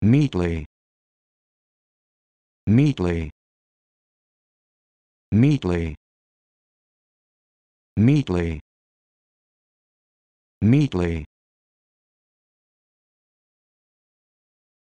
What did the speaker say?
Meatly. Meatly. Meatly. Meatly. Meatly.